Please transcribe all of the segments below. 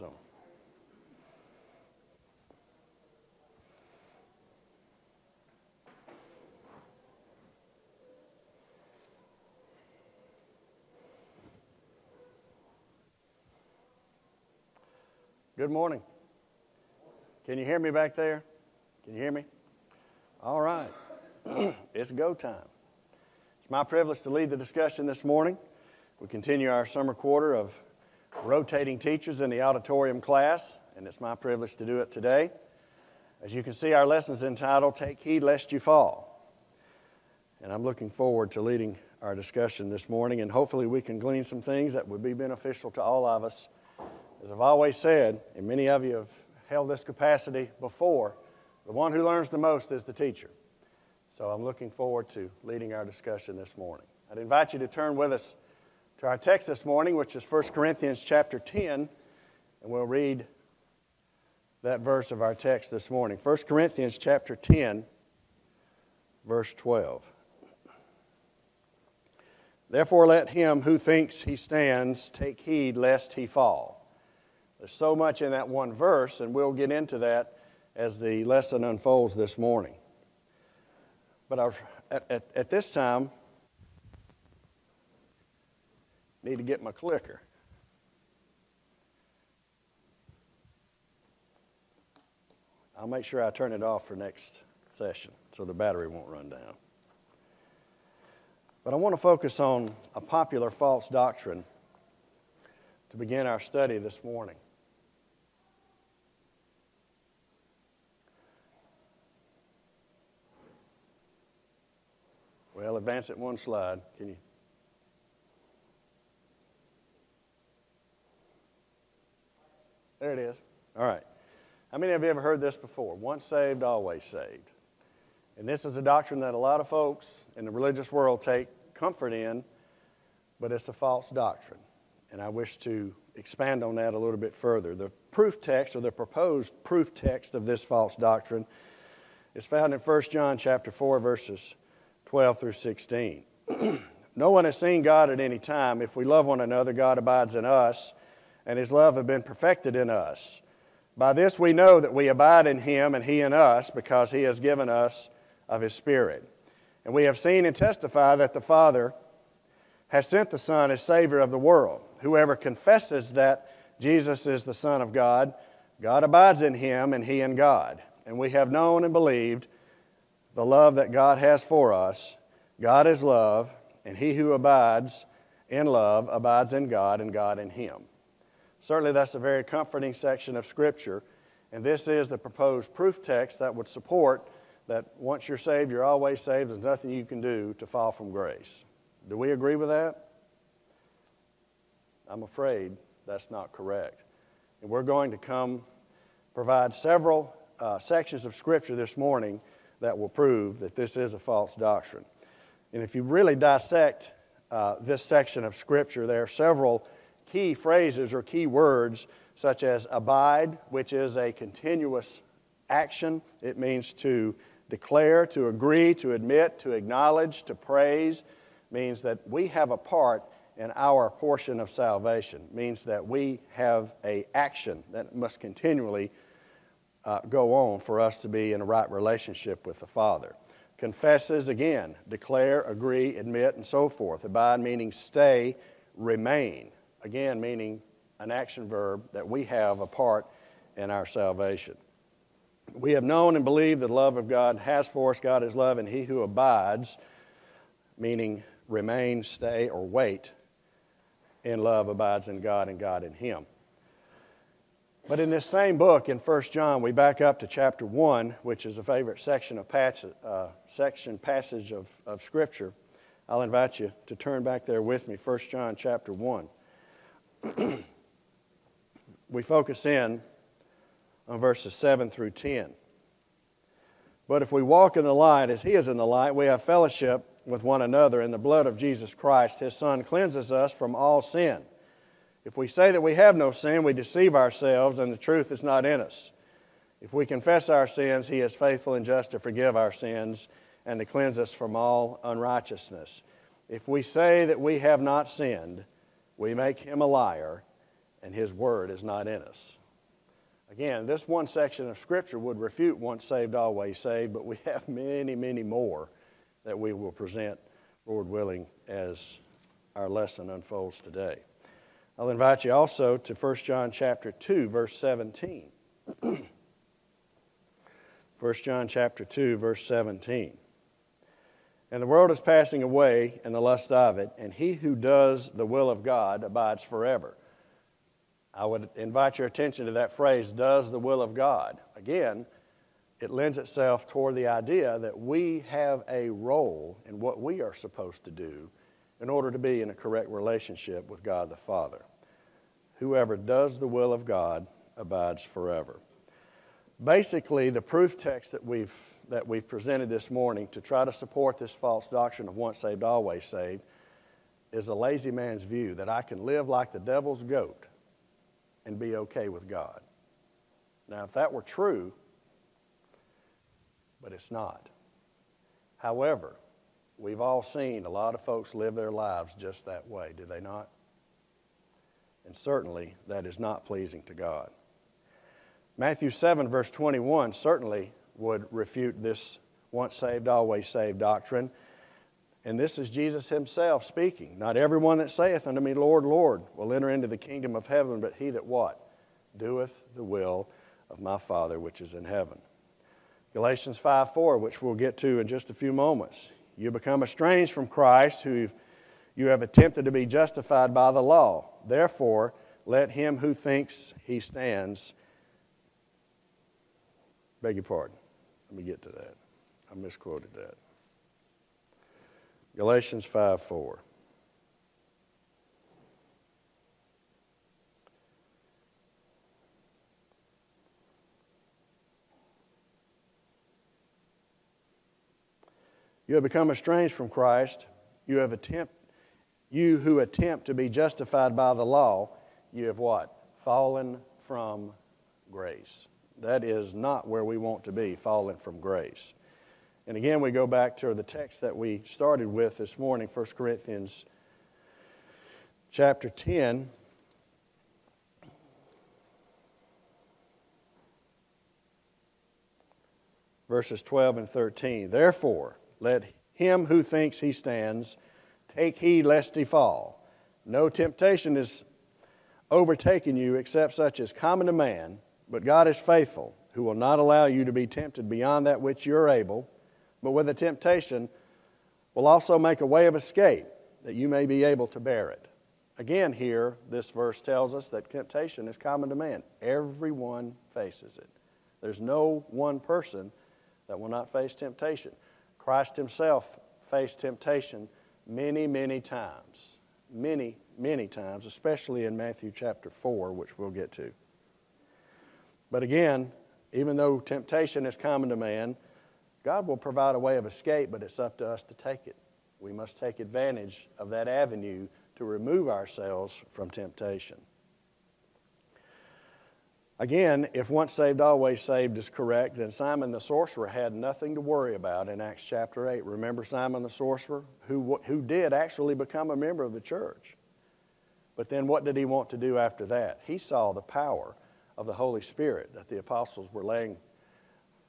is on. Good morning. Can you hear me back there? Can you hear me? All right. it's go time. It's my privilege to lead the discussion this morning. We continue our summer quarter of rotating teachers in the auditorium class, and it's my privilege to do it today. As you can see, our lesson is entitled Take Heed Lest You Fall. And I'm looking forward to leading our discussion this morning, and hopefully, we can glean some things that would be beneficial to all of us. As I've always said, and many of you have held this capacity before, the one who learns the most is the teacher. So I'm looking forward to leading our discussion this morning. I'd invite you to turn with us to our text this morning, which is 1 Corinthians chapter 10, and we'll read that verse of our text this morning. 1 Corinthians chapter 10, verse 12. Therefore, let him who thinks he stands take heed lest he fall. There's so much in that one verse, and we'll get into that as the lesson unfolds this morning. But at, at, at this time, Need to get my clicker. I'll make sure I turn it off for next session so the battery won't run down. But I want to focus on a popular false doctrine to begin our study this morning. Well, advance it one slide. Can you? There it is. All right. How many of you ever heard this before? Once saved, always saved. And this is a doctrine that a lot of folks in the religious world take comfort in, but it's a false doctrine. And I wish to expand on that a little bit further. The proof text or the proposed proof text of this false doctrine is found in 1 John chapter 4 verses 12 through 16. no one has seen God at any time. If we love one another, God abides in us and his love have been perfected in us. By this we know that we abide in him and he in us because he has given us of his Spirit. And we have seen and testify that the Father has sent the Son as Savior of the world. Whoever confesses that Jesus is the Son of God, God abides in him and he in God. And we have known and believed the love that God has for us. God is love, and he who abides in love abides in God and God in him. Certainly, that's a very comforting section of Scripture. And this is the proposed proof text that would support that once you're saved, you're always saved. There's nothing you can do to fall from grace. Do we agree with that? I'm afraid that's not correct. And we're going to come provide several uh, sections of Scripture this morning that will prove that this is a false doctrine. And if you really dissect uh, this section of Scripture, there are several key phrases or key words such as abide, which is a continuous action. It means to declare, to agree, to admit, to acknowledge, to praise, means that we have a part in our portion of salvation, means that we have a action that must continually uh, go on for us to be in a right relationship with the Father. Confesses, again, declare, agree, admit, and so forth. Abide meaning stay, remain again, meaning an action verb that we have a part in our salvation. We have known and believed that the love of God has for us. God is love, and he who abides, meaning remain, stay, or wait, in love abides in God and God in him. But in this same book, in 1 John, we back up to chapter 1, which is a favorite section, of passage, uh, section passage of, of Scripture. I'll invite you to turn back there with me, 1 John chapter 1. we focus in on verses 7 through 10. But if we walk in the light as He is in the light, we have fellowship with one another, and the blood of Jesus Christ, His Son, cleanses us from all sin. If we say that we have no sin, we deceive ourselves, and the truth is not in us. If we confess our sins, He is faithful and just to forgive our sins and to cleanse us from all unrighteousness. If we say that we have not sinned, we make him a liar, and His Word is not in us. Again, this one section of Scripture would refute once saved, always saved, but we have many, many more that we will present, Lord willing, as our lesson unfolds today. I'll invite you also to 1 John chapter 2, verse 17. 1 John chapter 2, verse 17. And the world is passing away and the lust of it, and he who does the will of God abides forever. I would invite your attention to that phrase, does the will of God. Again, it lends itself toward the idea that we have a role in what we are supposed to do in order to be in a correct relationship with God the Father. Whoever does the will of God abides forever. Basically, the proof text that we've, that we've presented this morning to try to support this false doctrine of once saved, always saved is a lazy man's view that I can live like the devil's goat and be okay with God. Now, if that were true, but it's not. However, we've all seen a lot of folks live their lives just that way, do they not? And certainly that is not pleasing to God. Matthew 7, verse 21, certainly would refute this once saved, always saved doctrine. And this is Jesus himself speaking. Not everyone that saith unto me, Lord, Lord, will enter into the kingdom of heaven, but he that what? Doeth the will of my Father which is in heaven. Galatians 5 4, which we'll get to in just a few moments. You become estranged from Christ, who you have attempted to be justified by the law. Therefore, let him who thinks he stands. Beg your pardon. Let me get to that. I misquoted that. Galatians 5 4. You have become estranged from Christ. You have attempt, you who attempt to be justified by the law, you have what? Fallen from grace. That is not where we want to be, fallen from grace. And again, we go back to the text that we started with this morning, 1 Corinthians chapter 10. Verses 12 and 13. Therefore, let him who thinks he stands take heed lest he fall. No temptation is overtaken you except such as common to man, but God is faithful, who will not allow you to be tempted beyond that which you're able, but with the temptation will also make a way of escape that you may be able to bear it. Again, here, this verse tells us that temptation is common to man. Everyone faces it. There's no one person that will not face temptation. Christ himself faced temptation many, many times. Many, many times, especially in Matthew chapter 4, which we'll get to. But again, even though temptation is common to man, God will provide a way of escape, but it's up to us to take it. We must take advantage of that avenue to remove ourselves from temptation. Again, if once saved, always saved is correct, then Simon the sorcerer had nothing to worry about in Acts chapter 8. Remember Simon the sorcerer, who, who did actually become a member of the church. But then what did he want to do after that? He saw the power of the Holy Spirit that the apostles were laying,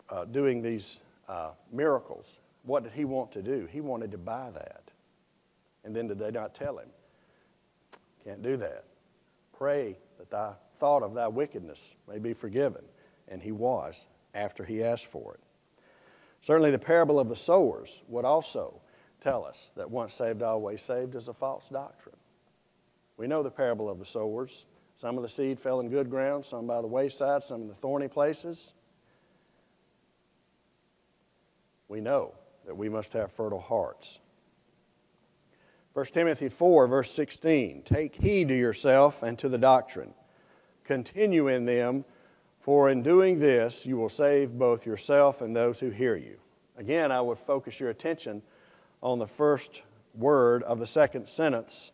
uh, doing these uh, miracles. What did he want to do? He wanted to buy that. And then did they not tell him? Can't do that. Pray that thy thought of thy wickedness may be forgiven. And he was after he asked for it. Certainly, the parable of the sowers would also tell us that once saved, always saved is a false doctrine. We know the parable of the sowers. Some of the seed fell in good ground, some by the wayside, some in the thorny places. We know that we must have fertile hearts. 1 Timothy 4, verse 16 Take heed to yourself and to the doctrine. Continue in them, for in doing this you will save both yourself and those who hear you. Again, I would focus your attention on the first word of the second sentence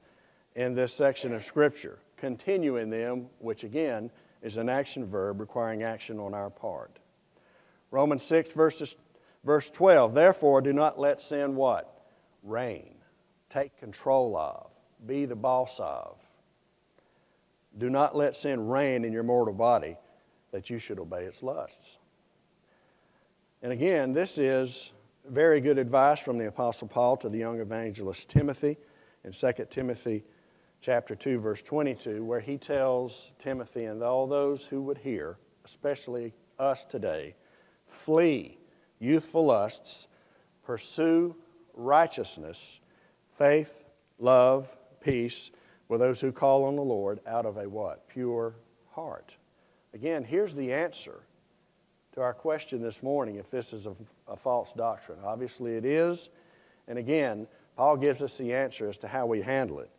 in this section of Scripture. Continue in them, which again is an action verb requiring action on our part. Romans 6, verses, verse 12. Therefore, do not let sin what? Reign. Take control of. Be the boss of Do not let sin reign in your mortal body, that you should obey its lusts. And again, this is very good advice from the Apostle Paul to the young evangelist Timothy in 2 Timothy chapter 2, verse 22, where he tells Timothy and all those who would hear, especially us today, flee youthful lusts, pursue righteousness, faith, love, peace with those who call on the Lord out of a what? Pure heart. Again, here's the answer to our question this morning if this is a, a, false doctrine. Obviously, it is. And again, Paul gives us the answer as to how we handle it.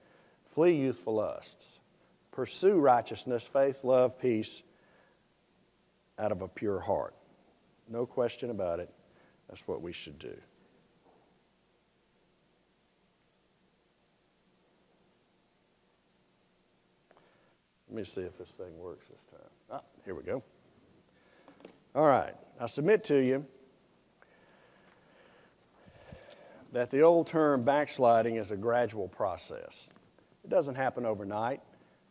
Flee youthful lusts, pursue righteousness, faith, love, peace out of a pure heart. No question about it. That's what we should do. Let me see if this thing works this time. Ah, here we go. All right. I submit to you that the old term backsliding is a gradual process. It doesn't happen overnight.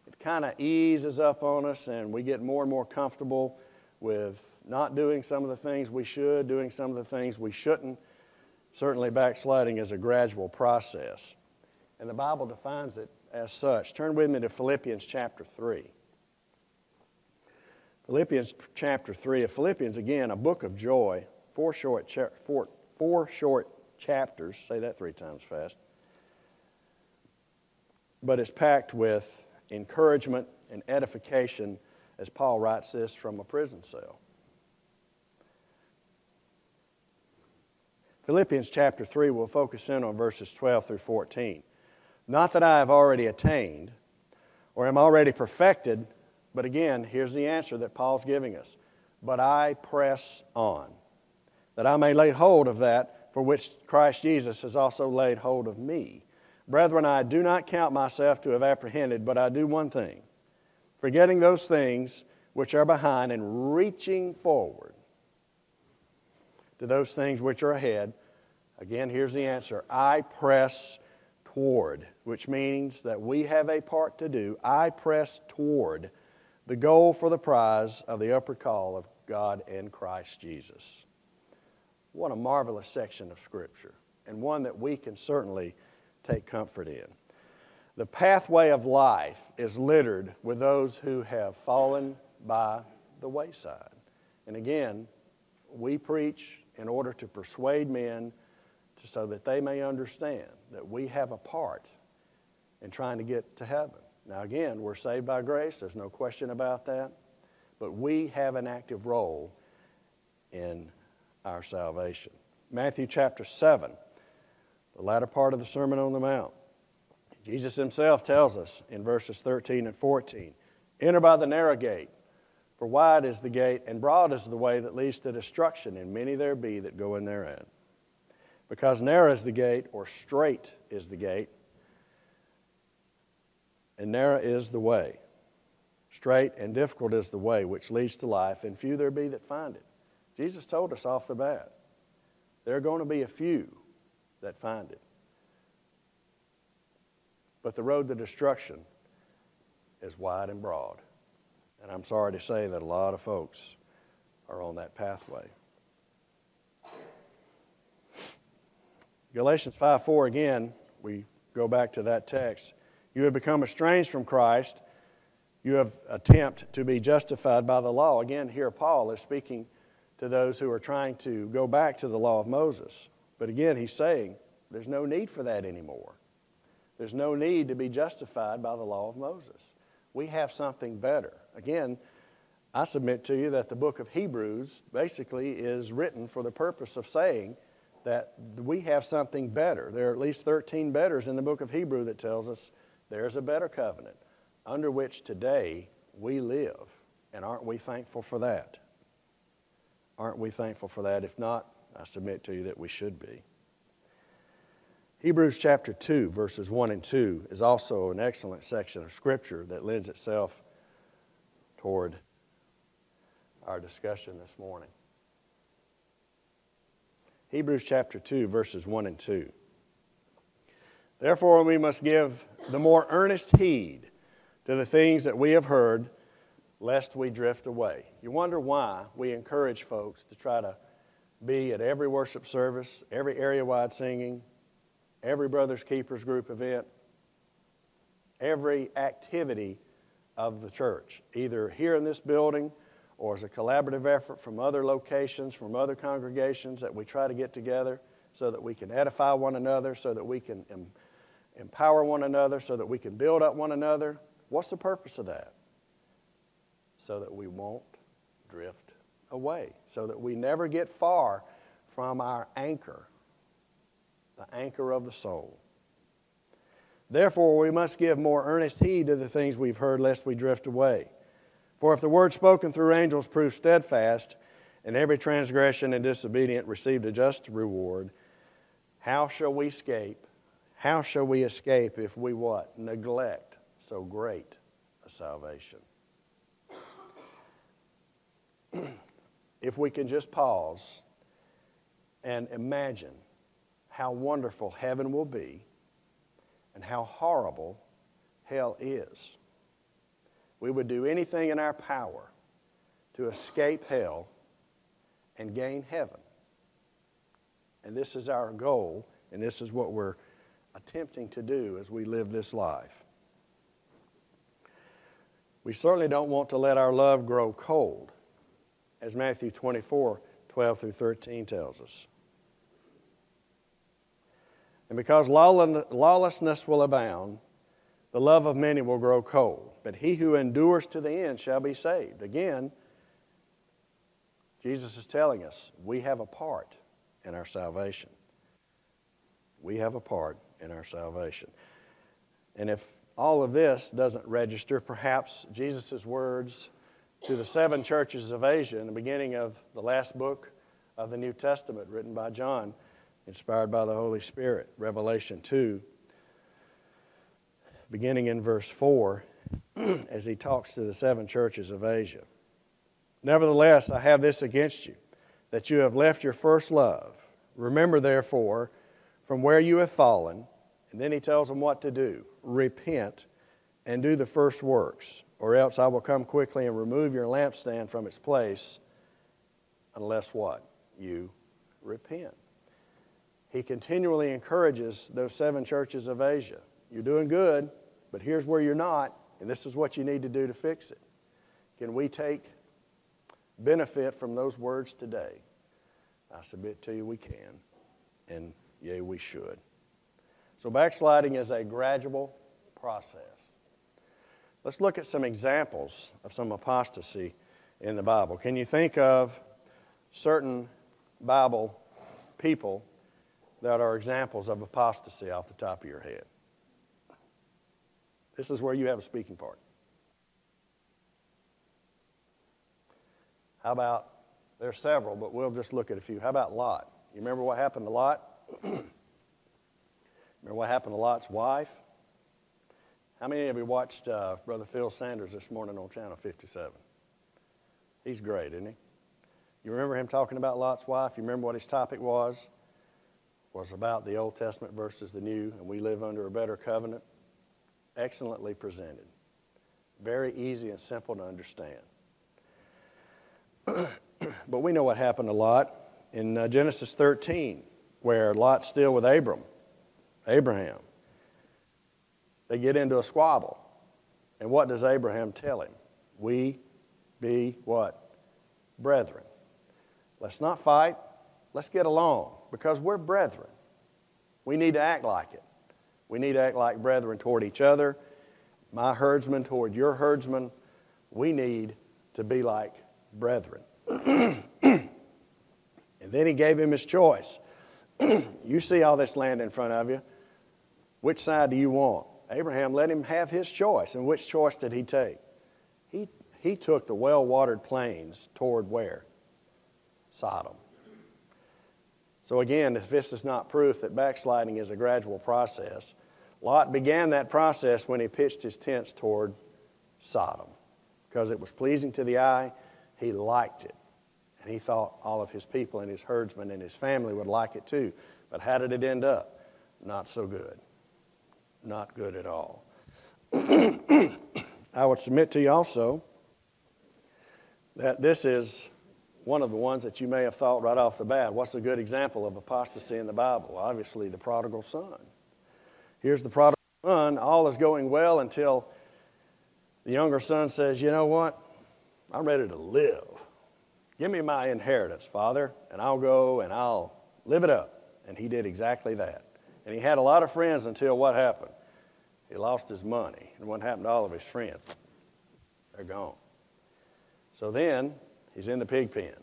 It kind of eases up on us, and we get more and more comfortable with not doing some of the things we should, doing some of the things we shouldn't. Certainly, backsliding is a gradual process. And the Bible defines it as such. Turn with me to Philippians chapter 3. Philippians chapter 3 of Philippians, again, a book of joy, four short, cha- four, four short chapters. Say that three times fast. But it's packed with encouragement and edification as Paul writes this from a prison cell. Philippians chapter 3 will focus in on verses 12 through 14. Not that I have already attained or am already perfected, but again, here's the answer that Paul's giving us. But I press on, that I may lay hold of that for which Christ Jesus has also laid hold of me. Brethren, I do not count myself to have apprehended, but I do one thing, forgetting those things which are behind and reaching forward to those things which are ahead. Again, here's the answer I press toward, which means that we have a part to do. I press toward the goal for the prize of the upper call of God in Christ Jesus. What a marvelous section of Scripture, and one that we can certainly take comfort in. The pathway of life is littered with those who have fallen by the wayside. And again, we preach in order to persuade men so that they may understand that we have a part in trying to get to heaven. Now, again, we're saved by grace, there's no question about that, but we have an active role in our salvation. Matthew chapter 7, the latter part of the Sermon on the Mount. Jesus himself tells us in verses 13 and 14 Enter by the narrow gate, for wide is the gate, and broad is the way that leads to destruction, and many there be that go in therein. Because narrow is the gate, or straight is the gate, and narrow is the way. Straight and difficult is the way which leads to life, and few there be that find it. Jesus told us off the bat there are going to be a few that find it. But the road to destruction is wide and broad. And I'm sorry to say that a lot of folks are on that pathway. Galatians 5 4 again, we go back to that text. You have become estranged from Christ. You have attempt to be justified by the law. Again, here Paul is speaking to those who are trying to go back to the law of Moses. But again, he's saying there's no need for that anymore. There's no need to be justified by the law of Moses. We have something better. Again, I submit to you that the book of Hebrews basically is written for the purpose of saying that we have something better. There are at least 13 betters in the book of Hebrew that tells us there's a better covenant under which today we live. And aren't we thankful for that? Aren't we thankful for that? If not, I submit to you that we should be. Hebrews chapter 2, verses 1 and 2 is also an excellent section of Scripture that lends itself toward our discussion this morning. Hebrews chapter 2, verses 1 and 2. Therefore, we must give the more earnest heed to the things that we have heard, lest we drift away. You wonder why we encourage folks to try to be at every worship service, every area wide singing, every Brothers Keepers group event, every activity of the church, either here in this building or as a collaborative effort from other locations, from other congregations that we try to get together so that we can edify one another, so that we can em- empower one another, so that we can build up one another. What's the purpose of that? So that we won't drift away, so that we never get far from our anchor, the anchor of the soul. Therefore, we must give more earnest heed to the things we've heard, lest we drift away. For if the word spoken through angels proved steadfast, and every transgression and disobedient received a just reward, how shall we escape? How shall we escape if we what? Neglect so great a salvation. if we can just pause and imagine how wonderful heaven will be and how horrible hell is. We would do anything in our power to escape hell and gain heaven. And this is our goal, and this is what we're attempting to do as we live this life. We certainly don't want to let our love grow cold, as Matthew 24 12 through 13 tells us. And because lawlessness will abound, the love of many will grow cold. But he who endures to the end shall be saved. Again, Jesus is telling us we have a part in our salvation. We have a part in our salvation. And if all of this doesn't register, perhaps Jesus' words to the seven churches of Asia in the beginning of the last book of the New Testament, written by John inspired by the Holy Spirit. Revelation 2, beginning in verse 4, as he talks to the seven churches of Asia. Nevertheless, I have this against you, that you have left your first love. Remember, therefore, from where you have fallen, and then he tells them what to do repent and do the first works, or else I will come quickly and remove your lampstand from its place, unless what? You repent he continually encourages those seven churches of Asia. You're doing good, but here's where you're not, and this is what you need to do to fix it. Can we take benefit from those words today? I submit to you we can, and yea, we should. So, backsliding is a gradual process. Let's look at some examples of some apostasy in the Bible. Can you think of certain Bible people that are examples of apostasy off the top of your head. This is where you have a speaking part. How about, there's several, but we'll just look at a few. How about Lot? You remember what happened to Lot? remember what happened to Lot's wife? How many of you watched uh, Brother Phil Sanders this morning on Channel 57? He's great, isn't he? You remember him talking about Lot's wife? You remember what his topic was? was about the Old Testament versus the New, and we live under a better covenant. Excellently presented. Very easy and simple to understand. but we know what happened a Lot in uh, Genesis 13, where Lot's still with Abram, Abraham. They get into a squabble. And what does Abraham tell him? We be what? Brethren. Let's not fight. Let's get along because we're brethren. We need to act like it. We need to act like brethren toward each other, my herdsman toward your herdsman. We need to be like brethren. and then he gave him his choice. you see all this land in front of you. Which side do you want? Abraham let him have his choice. And which choice did he take? He, he took the well watered plains toward where? Sodom. So, again, if this is not proof that backsliding is a gradual process, Lot began that process when he pitched his tents toward Sodom because it was pleasing to the eye. He liked it. And he thought all of his people and his herdsmen and his family would like it too. But how did it end up? Not so good. Not good at all. I would submit to you also that this is one of the ones that you may have thought right off the bat. What's a good example of apostasy in the Bible? Obviously, the prodigal son. Here's the prodigal son. All is going well until the younger son says, You know what? I'm ready to live. Give me my inheritance, Father, and I'll go and I'll live it up. And he did exactly that. And he had a lot of friends until what happened? He lost his money. And what happened to all of his friends? They're gone. So then he's in the pig pen,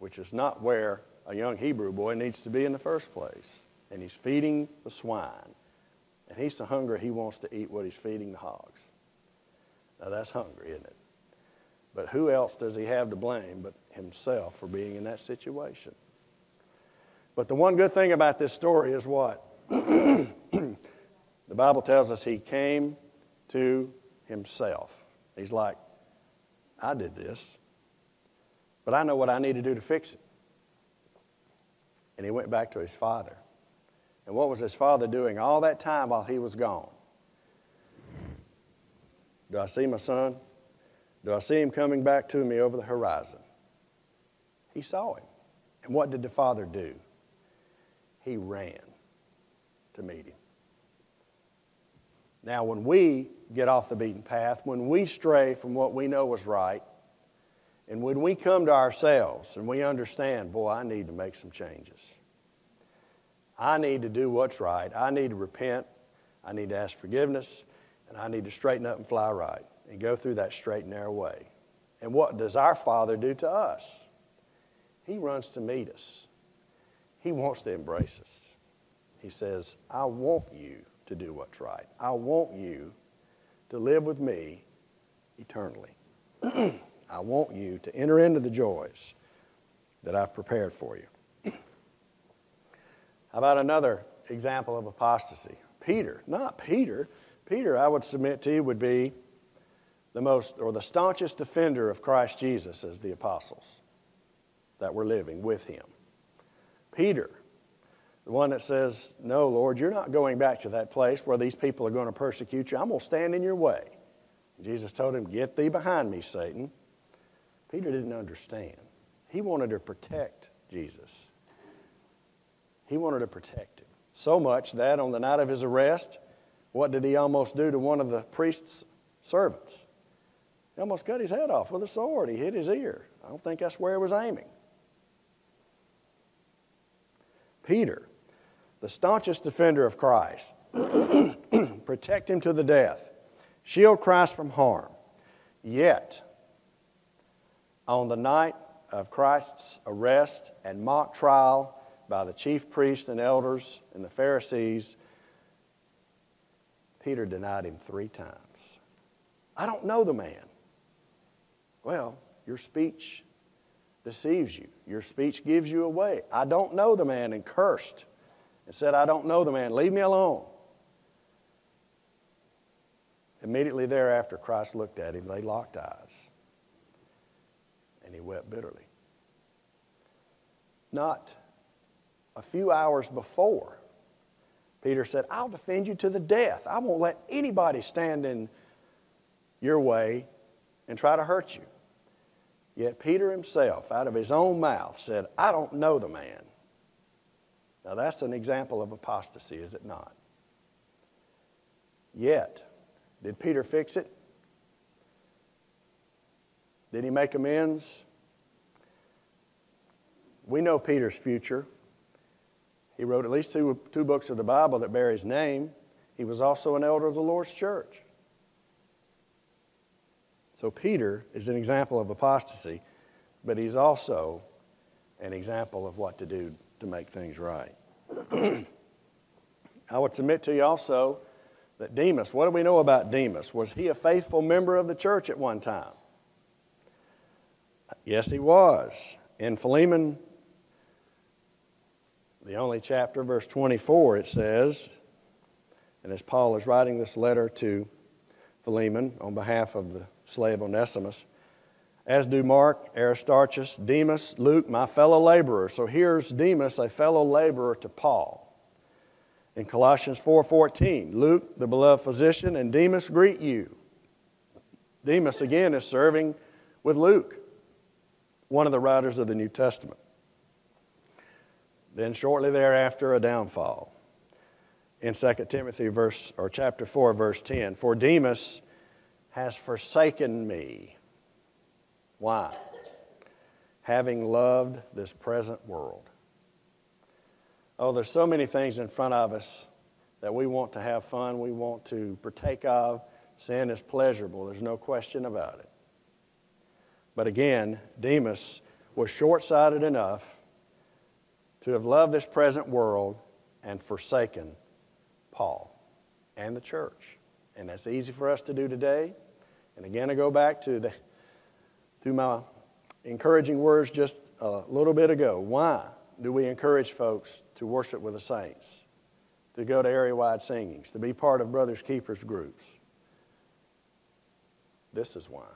which is not where a young Hebrew boy needs to be in the first place. And he's feeding the swine. And he's so hungry he wants to eat what he's feeding the hogs. Now that's hungry, isn't it? But who else does he have to blame but himself for being in that situation? But the one good thing about this story is what? the Bible tells us he came to himself. He's like, I did this, but I know what I need to do to fix it. And he went back to his father. And what was his father doing all that time while he was gone? Do I see my son? Do I see him coming back to me over the horizon? He saw him. And what did the father do? He ran to meet him. Now, when we get off the beaten path, when we stray from what we know is right, and when we come to ourselves and we understand, boy, I need to make some changes. I need to do what's right. I need to repent. I need to ask forgiveness. And I need to straighten up and fly right and go through that straight and narrow way. And what does our Father do to us? He runs to meet us. He wants to embrace us. He says, I want you to do what's right. I want you to live with me eternally. I want you to enter into the joys that I've prepared for you. How about another example of apostasy? Peter, not Peter. Peter, I would submit to you, would be the most or the staunchest defender of Christ Jesus as the apostles that were living with him. Peter, the one that says, No, Lord, you're not going back to that place where these people are going to persecute you. I'm going to stand in your way. Jesus told him, Get thee behind me, Satan. Peter didn't understand. He wanted to protect Jesus. He wanted to protect him. So much that on the night of his arrest, what did he almost do to one of the priest's servants? He almost cut his head off with a sword. He hit his ear. I don't think that's where he was aiming. Peter, the staunchest defender of Christ, protect him to the death, shield Christ from harm. Yet, on the night of Christ's arrest and mock trial by the chief priests and elders and the Pharisees, Peter denied him three times. I don't know the man. Well, your speech deceives you. Your speech gives you away. I don't know the man, and cursed and said, I don't know the man. Leave me alone. Immediately thereafter, Christ looked at him. They locked eyes. And he wept bitterly. Not a few hours before, Peter said, I'll defend you to the death. I won't let anybody stand in your way and try to hurt you. Yet Peter himself, out of his own mouth, said, I don't know the man. Now that's an example of apostasy, is it not? Yet, did Peter fix it? Did he make amends? We know Peter's future. He wrote at least two, two books of the Bible that bear his name. He was also an elder of the Lord's church. So Peter is an example of apostasy, but he's also an example of what to do to make things right. I would submit to you also that Demas, what do we know about Demas? Was he a faithful member of the church at one time? Yes, he was. In Philemon, the only chapter, verse 24, it says, and as Paul is writing this letter to Philemon on behalf of the slave Onesimus, as do Mark, Aristarchus, Demas, Luke, my fellow laborer. So here's Demas, a fellow laborer to Paul. In Colossians 4:14, Luke, the beloved physician, and Demas greet you. Demas, again, is serving with Luke, one of the writers of the New Testament. Then, shortly thereafter, a downfall. In 2 Timothy verse, or chapter 4, verse 10, for Demas has forsaken me. Why? Having loved this present world. Oh, there's so many things in front of us that we want to have fun, we want to partake of. Sin is pleasurable, there's no question about it. But again, Demas was short sighted enough to have loved this present world and forsaken Paul and the church. And that's easy for us to do today. And again, I go back to, the, to my encouraging words just a little bit ago. Why do we encourage folks to worship with the saints, to go to area wide singings, to be part of Brothers Keepers groups? This is why.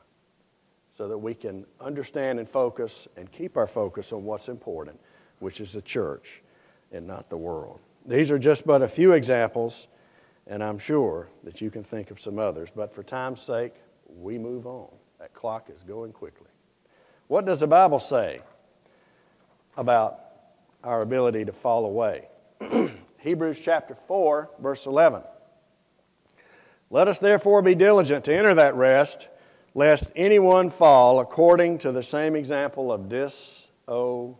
So that we can understand and focus and keep our focus on what's important, which is the church and not the world. These are just but a few examples, and I'm sure that you can think of some others, but for time's sake, we move on. That clock is going quickly. What does the Bible say about our ability to fall away? Hebrews chapter 4, verse 11. Let us therefore be diligent to enter that rest, lest anyone fall according to the same example of disobedience.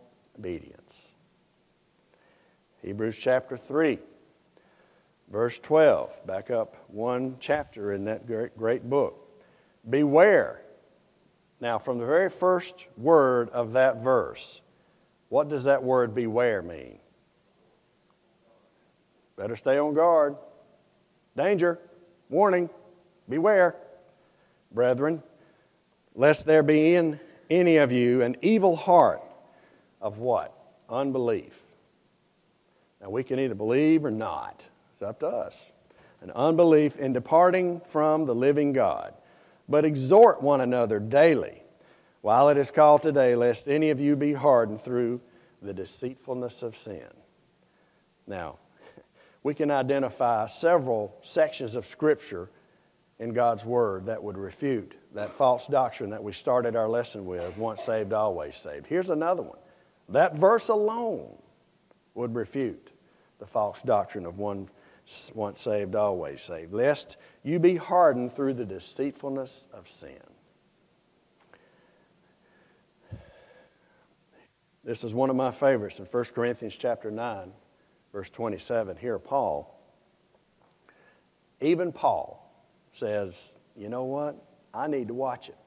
Hebrews chapter 3, verse 12. Back up one chapter in that great, great book. Beware. Now, from the very first word of that verse, what does that word beware mean? Better stay on guard. Danger, warning, beware, brethren, lest there be in any of you an evil heart of what? Unbelief. Now, we can either believe or not. It's up to us. An unbelief in departing from the living God but exhort one another daily, while it is called today, lest any of you be hardened through the deceitfulness of sin. Now, we can identify several sections of Scripture in God's Word that would refute that false doctrine that we started our lesson with once saved, always saved. Here's another one. That verse alone would refute the false doctrine of one once saved, always saved, lest you be hardened through the deceitfulness of sin. This is one of my favorites in 1 Corinthians chapter 9, verse 27. Here, Paul, even Paul says, You know what? I need to watch it.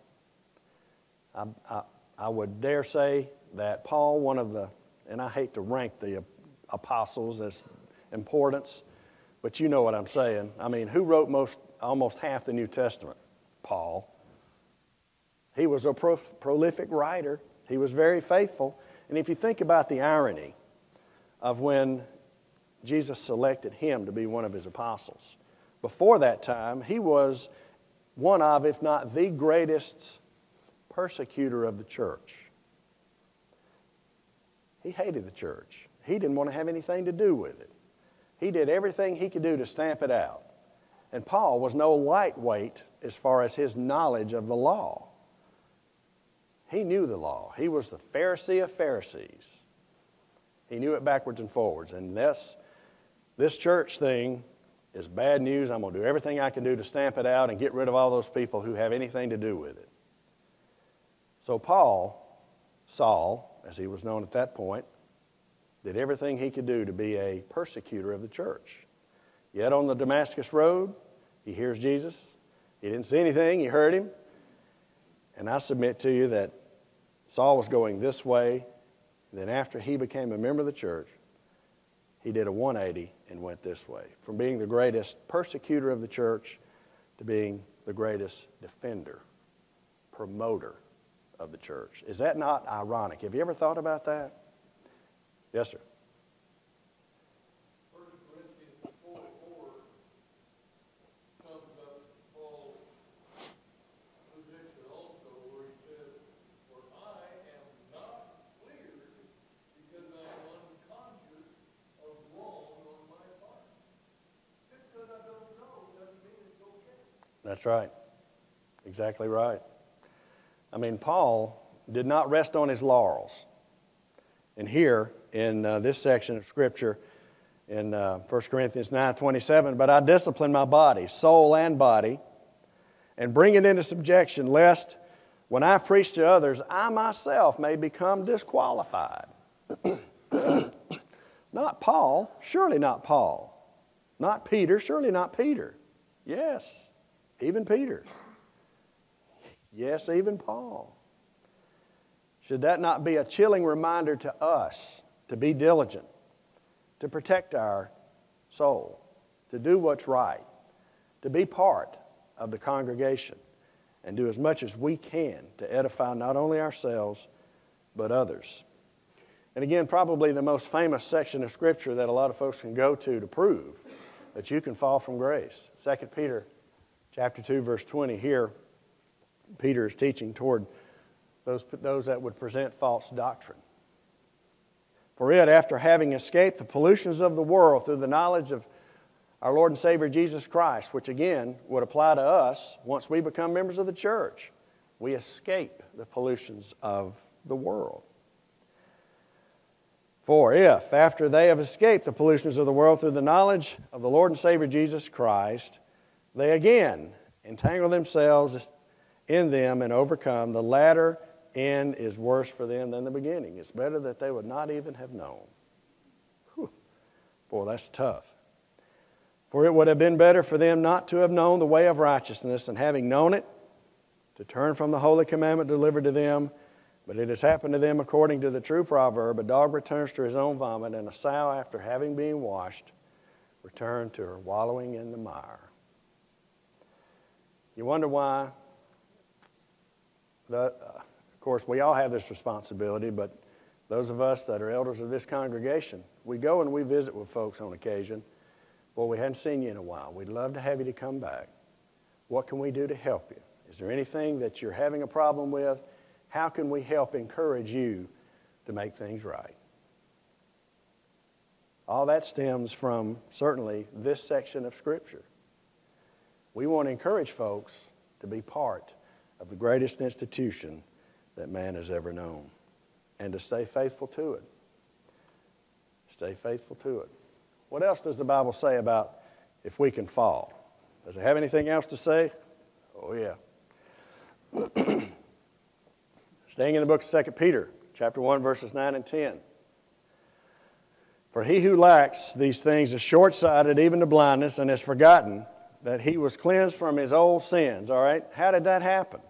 I, I, I would dare say that Paul, one of the, and I hate to rank the apostles as importance, but you know what I'm saying. I mean, who wrote most, almost half the New Testament? Paul. He was a pro- prolific writer, he was very faithful. And if you think about the irony of when Jesus selected him to be one of his apostles, before that time, he was one of, if not the greatest persecutor of the church. He hated the church. He didn't want to have anything to do with it. He did everything he could do to stamp it out. And Paul was no lightweight as far as his knowledge of the law. He knew the law. He was the Pharisee of Pharisees. He knew it backwards and forwards. And this, this church thing is bad news. I'm going to do everything I can do to stamp it out and get rid of all those people who have anything to do with it. So, Paul, Saul, as he was known at that point, did everything he could do to be a persecutor of the church. Yet on the Damascus Road, he hears Jesus. He didn't see anything, he heard him. And I submit to you that Saul was going this way. Then, after he became a member of the church, he did a 180 and went this way from being the greatest persecutor of the church to being the greatest defender, promoter of the church. Is that not ironic? Have you ever thought about that? Yes, sir. That's right. Exactly right. I mean, Paul did not rest on his laurels. And here in uh, this section of Scripture, in uh, 1 Corinthians 9 27, but I discipline my body, soul and body, and bring it into subjection, lest when I preach to others, I myself may become disqualified. not Paul, surely not Paul. Not Peter, surely not Peter. Yes, even Peter. Yes, even Paul. Should that not be a chilling reminder to us to be diligent, to protect our soul, to do what's right, to be part of the congregation, and do as much as we can to edify not only ourselves, but others? And again, probably the most famous section of Scripture that a lot of folks can go to to prove that you can fall from grace. 2 Peter chapter 2, verse 20. Here, Peter is teaching toward those, those that would present false doctrine. For it, after having escaped the pollutions of the world through the knowledge of our Lord and Savior Jesus Christ, which again would apply to us once we become members of the church, we escape the pollutions of the world. For if, after they have escaped the pollutions of the world through the knowledge of the Lord and Savior Jesus Christ, they again entangle themselves in them and overcome, the latter end is worse for them than the beginning. It's better that they would not even have known. Whew. Boy, that's tough. For it would have been better for them not to have known the way of righteousness, and having known it, to turn from the holy commandment delivered to them but it has happened to them according to the true proverb a dog returns to his own vomit, and a sow, after having been washed, returned to her wallowing in the mire. You wonder why? The, uh, of course, we all have this responsibility, but those of us that are elders of this congregation, we go and we visit with folks on occasion. Well, we hadn't seen you in a while. We'd love to have you to come back. What can we do to help you? Is there anything that you're having a problem with? How can we help encourage you to make things right? All that stems from certainly this section of Scripture. We want to encourage folks to be part of the greatest institution that man has ever known and to stay faithful to it. Stay faithful to it. What else does the Bible say about if we can fall? Does it have anything else to say? Oh, yeah. Staying in the book of 2 Peter, chapter 1, verses 9 and 10. For he who lacks these things is short sighted even to blindness and has forgotten that he was cleansed from his old sins. All right? How did that happen?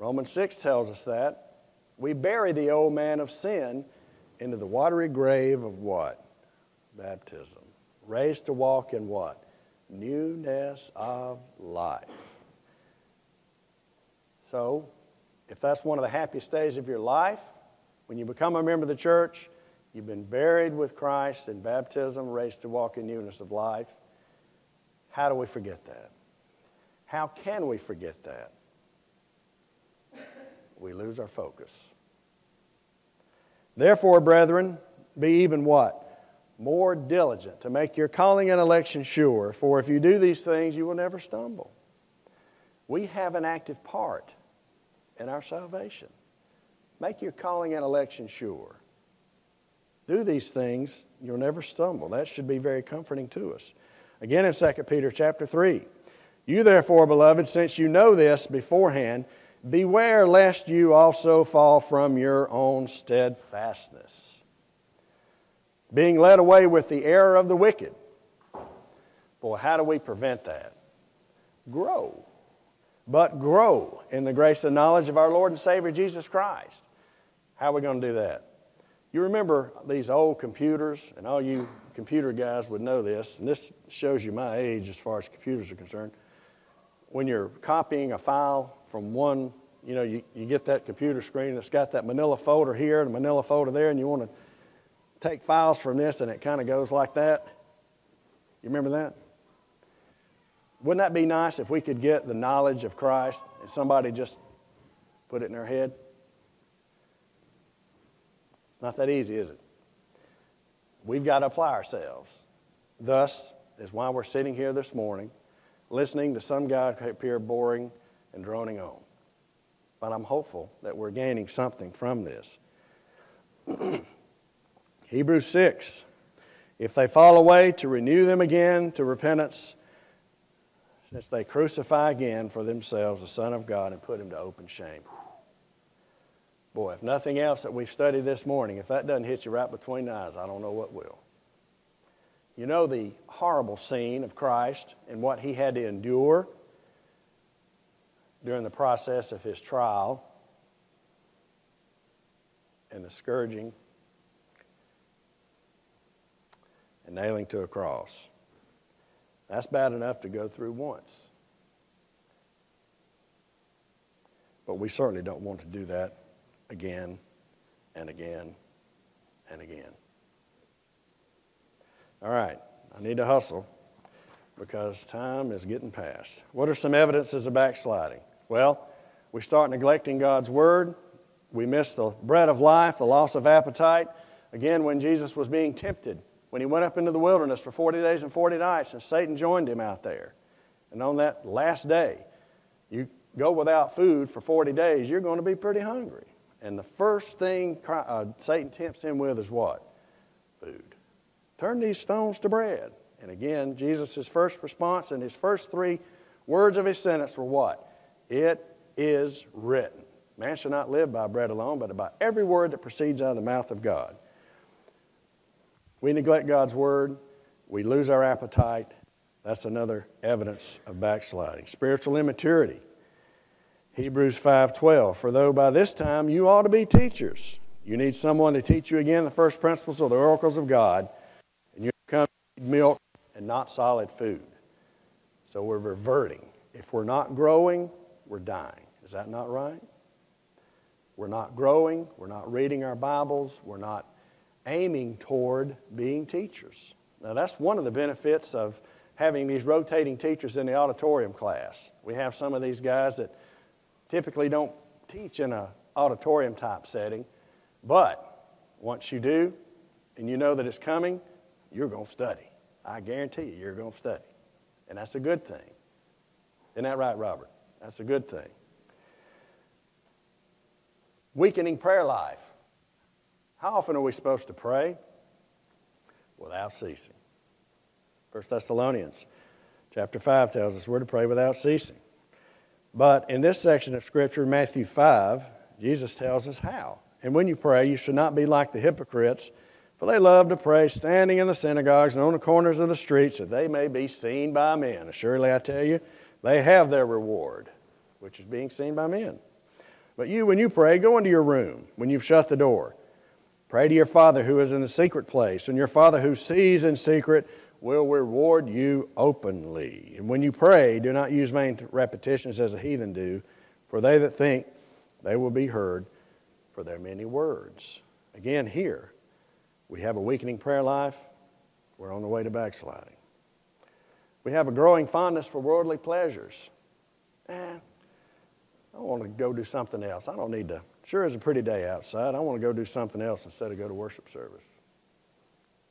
Romans 6 tells us that. We bury the old man of sin into the watery grave of what? Baptism. Raised to walk in what? Newness of life. So, if that's one of the happiest days of your life, when you become a member of the church, you've been buried with Christ in baptism, raised to walk in newness of life. How do we forget that? How can we forget that? We lose our focus. Therefore, brethren, be even what? More diligent to make your calling and election sure, for if you do these things, you will never stumble. We have an active part in our salvation. Make your calling and election sure. Do these things, you'll never stumble. That should be very comforting to us. Again in 2 Peter chapter 3. You therefore, beloved, since you know this beforehand, beware lest you also fall from your own steadfastness, being led away with the error of the wicked. Boy, how do we prevent that? Grow but grow in the grace and knowledge of our Lord and Savior Jesus Christ. How are we going to do that? You remember these old computers, and all you computer guys would know this, and this shows you my age as far as computers are concerned. When you're copying a file from one, you know, you, you get that computer screen that's got that manila folder here and manila folder there, and you want to take files from this, and it kind of goes like that. You remember that? Wouldn't that be nice if we could get the knowledge of Christ and somebody just put it in their head? Not that easy, is it? We've got to apply ourselves. Thus is why we're sitting here this morning, listening to some guy here boring and droning on. But I'm hopeful that we're gaining something from this. Hebrews 6 If they fall away, to renew them again to repentance, since they crucify again for themselves the Son of God and put him to open shame. Boy, if nothing else that we've studied this morning, if that doesn't hit you right between the eyes, I don't know what will. You know the horrible scene of Christ and what he had to endure during the process of his trial and the scourging and nailing to a cross. That's bad enough to go through once. But we certainly don't want to do that again and again and again. All right, I need to hustle because time is getting past. What are some evidences of backsliding? Well, we start neglecting God's word. We miss the bread of life, the loss of appetite. Again, when Jesus was being tempted, when he went up into the wilderness for 40 days and 40 nights, and Satan joined him out there. And on that last day, you go without food for 40 days, you're going to be pretty hungry. And the first thing uh, Satan tempts him with is what? Food. Turn these stones to bread. And again, Jesus' first response and his first three words of his sentence were what? It is written. Man shall not live by bread alone, but by every word that proceeds out of the mouth of God. We neglect God's word, we lose our appetite. That's another evidence of backsliding. Spiritual immaturity. Hebrews 5:12 For though by this time you ought to be teachers, you need someone to teach you again the first principles of the oracles of God, and you come milk and not solid food. So we're reverting. If we're not growing, we're dying. Is that not right? We're not growing, we're not reading our Bibles, we're not aiming toward being teachers. Now, that's one of the benefits of having these rotating teachers in the auditorium class. We have some of these guys that typically don't teach in an auditorium type setting, but once you do and you know that it's coming, you're going to study. I guarantee you, you're going to study. And that's a good thing. Isn't that right, Robert? That's a good thing. Weakening prayer life. How often are we supposed to pray? Without ceasing. 1 Thessalonians chapter 5 tells us we're to pray without ceasing. But in this section of Scripture, Matthew 5, Jesus tells us how. And when you pray, you should not be like the hypocrites, for they love to pray standing in the synagogues and on the corners of the streets, that they may be seen by men. Surely I tell you, they have their reward, which is being seen by men. But you, when you pray, go into your room when you've shut the door Pray to your Father who is in the secret place, and your Father who sees in secret will reward you openly. And when you pray, do not use vain repetitions as the heathen do, for they that think they will be heard for their many words. Again, here, we have a weakening prayer life. We're on the way to backsliding. We have a growing fondness for worldly pleasures. Eh, I want to go do something else. I don't need to Sure is a pretty day outside. I want to go do something else instead of go to worship service.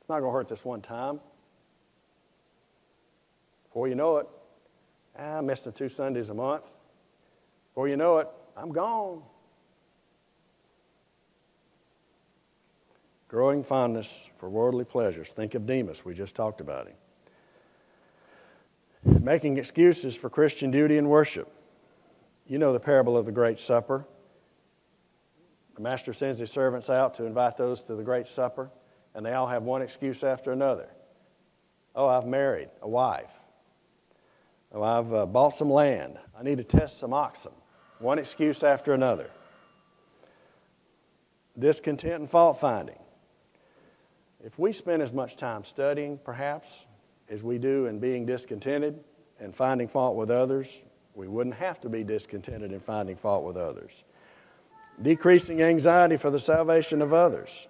It's not going to hurt this one time. Before you know it, ah, I missed the two Sundays a month. Before you know it, I'm gone. Growing fondness for worldly pleasures. Think of Demas. We just talked about him. Making excuses for Christian duty and worship. You know the parable of the Great Supper. The master sends his servants out to invite those to the great supper, and they all have one excuse after another. Oh, I've married a wife. Oh, I've uh, bought some land. I need to test some oxen. One excuse after another. Discontent and fault finding. If we spend as much time studying, perhaps, as we do in being discontented and finding fault with others, we wouldn't have to be discontented in finding fault with others decreasing anxiety for the salvation of others.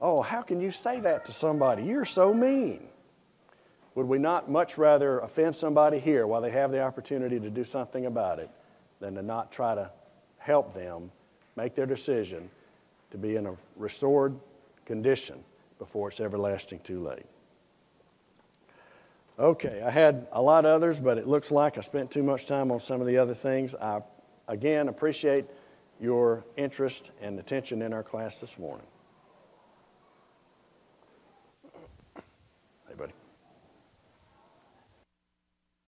Oh, how can you say that to somebody? You're so mean. Would we not much rather offend somebody here while they have the opportunity to do something about it than to not try to help them make their decision to be in a restored condition before it's everlasting too late? Okay, I had a lot of others, but it looks like I spent too much time on some of the other things. I, again, appreciate your interest and attention in our class this morning.